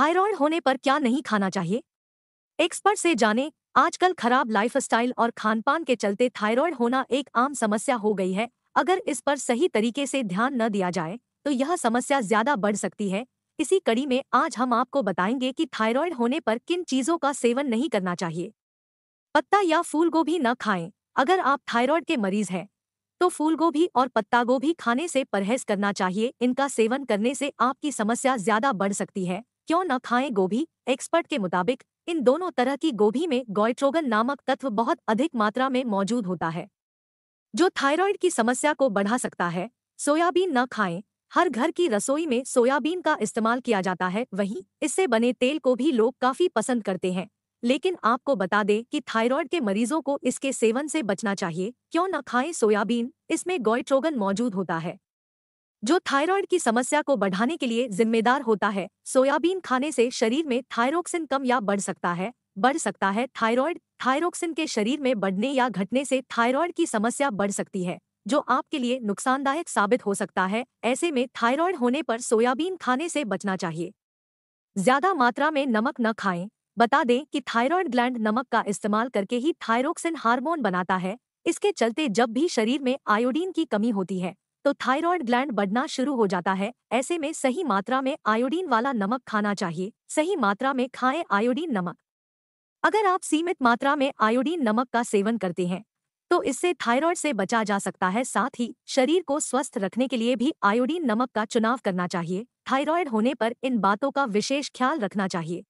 Thyroid होने पर क्या नहीं खाना चाहिए? एक्सपर्ट से जाने, आजकल खराब लाइफस्टाइल और खानपान के चलते थायराइड होना एक आम समस्या हो गई है। अगर इस पर सही तरीके से ध्यान न दिया जाए तो यह समस्या ज़्यादा बढ़ सकती है। इसी कड़ी में आज हम आपको बताएँगे कि थायराइड होने पर किन चीज़ों का सेवन नहीं करना चाहिए। पत्ता या फूल गोभी न खाएँ। अगर आप थायराइड के मरीज़ हैं तो फूल गोभी और पत्ता गोभी खाने से परहेज करना चाहिए। इनका सेवन करने से आपकी समस्या ज़्यादा बढ़ सकती है। क्यों न खाएँ गोभी? एक्सपर्ट के मुताबिक, इन दोनों तरह की गोभी में गॉयट्रोगन नामक तत्व बहुत अधिक मात्रा में मौजूद होता है। जो थायराइड की समस्या को बढ़ा सकता है। सोयाबीन न खाएँ। हर घर की रसोई में सोयाबीन का इस्तेमाल किया जाता है। वहीं, इससे बने तेल को भी लोग काफ़ी पसंद करते हैं। लेकिन आपको बता दें कि थायराइड के मरीजों को इसके सेवन से बचना चाहिए। क्यों न खाएँ सोयाबीन? इसमें गॉयट्रोगन मौजूद होता है। जो थायराइड की समस्या को बढ़ाने के लिए जिम्मेदार होता है, सोयाबीन खाने से शरीर में थायरोक्सिन कम या बढ़ सकता है, बढ़ सकता है थायराइड, थायरोक्सिन के शरीर में बढ़ने या घटने से थायराइड की समस्या बढ़ सकती है, जो आपके लिए नुकसानदायक साबित हो सकता है, ऐसे में थायराइड होने पर सोयाबीन खाने से बचना चाहिए। ज़्यादा मात्रा में नमक न खाएँ, बता दें कि थायराइड ग्लैंड नमक का इस्तेमाल करके ही थायरोक्सिन हार्मोन बनाता है, इसके चलते जब भी शरीर में आयोडीन की कमी होती है तो थायराइड ग्लैंड बढ़ना शुरू हो जाता है। ऐसे में सही मात्रा में आयोडीन वाला नमक खाना चाहिए। सही मात्रा में खाएँ आयोडीन नमक। अगर आप सीमित मात्रा में आयोडीन नमक का सेवन करते हैं तो इससे थायराइड से बचा जा सकता है। साथ ही शरीर को स्वस्थ रखने के लिए भी आयोडीन नमक का चुनाव करना चाहिए। थायराइड होने पर इन बातों का विशेष ख्याल रखना चाहिए।